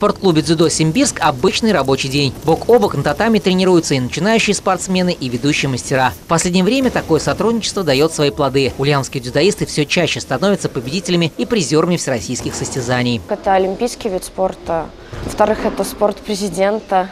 спортклубе «Дзюдо Симбирск» обычный рабочий день. Бок о бок на татами тренируются и начинающие спортсмены, и ведущие мастера. В последнее время такое сотрудничество дает свои плоды. Ульяновские дзюдоисты все чаще становятся победителями и призерами всероссийских состязаний. Это олимпийский вид спорта. Во-вторых, это спорт президента.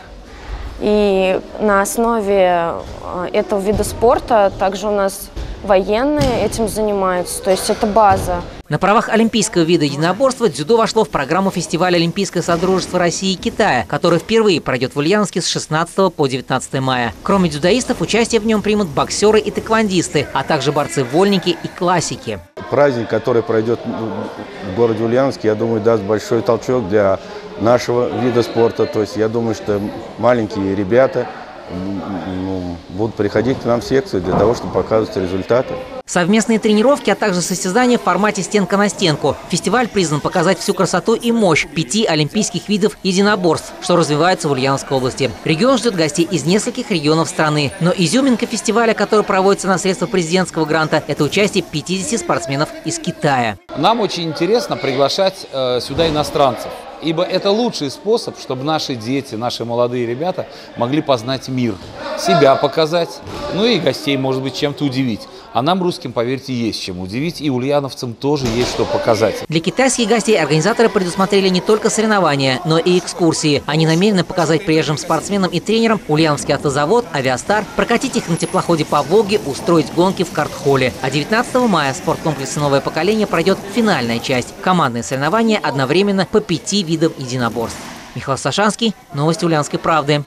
И на основе э, этого вида спорта также у нас военные этим занимаются. То есть это база. На правах олимпийского вида единоборства дзюдо вошло в программу фестиваля Олимпийское Содружество России и Китая, который впервые пройдет в Ульяновске с 16 по 19 мая. Кроме дзюдоистов, участие в нем примут боксеры и тэквондисты, а также борцы-вольники и классики. Праздник, который пройдет в городе Ульяновске, я думаю, даст большой толчок для нашего вида спорта. То есть я думаю, что маленькие ребята ну, будут приходить к нам в секцию для того, чтобы показывать результаты. Совместные тренировки, а также состязания в формате стенка на стенку. Фестиваль призван показать всю красоту и мощь пяти олимпийских видов единоборств, что развивается в Ульяновской области. Регион ждет гостей из нескольких регионов страны. Но изюминка фестиваля, который проводится на средства президентского гранта, это участие 50 спортсменов из Китая. Нам очень интересно приглашать э, сюда иностранцев. Ибо это лучший способ, чтобы наши дети, наши молодые ребята могли познать мир, себя показать, ну и гостей, может быть, чем-то удивить. А нам, русским, поверьте, есть чем удивить, и ульяновцам тоже есть что показать. Для китайских гостей организаторы предусмотрели не только соревнования, но и экскурсии. Они намерены показать приезжим спортсменам и тренерам Ульяновский автозавод, Авиастар, прокатить их на теплоходе по Волге, устроить гонки в карт-холле. А 19 мая в спорткомплексе «Новое поколение» пройдет финальная часть – командные соревнования одновременно по пяти видам единоборств. Михаил Сашанский, Новости Ульяновской правды.